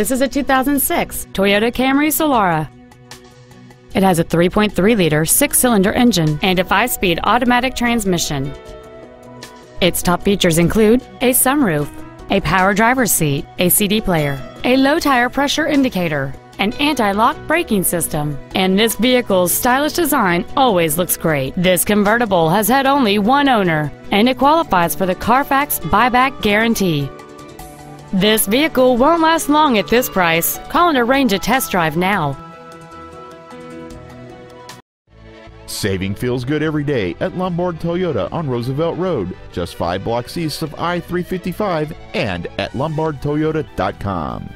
This is a 2006 Toyota Camry Solara. It has a 3.3-liter six-cylinder engine and a five-speed automatic transmission. Its top features include a sunroof, a power driver's seat, a CD player, a low tire pressure indicator, an anti-lock braking system, and this vehicle's stylish design always looks great. This convertible has had only one owner, and it qualifies for the Carfax buyback guarantee. This vehicle won't last long at this price. Call and arrange a test drive now. Saving feels good every day at Lombard Toyota on Roosevelt Road, just five blocks east of I 355, and at lombardtoyota.com.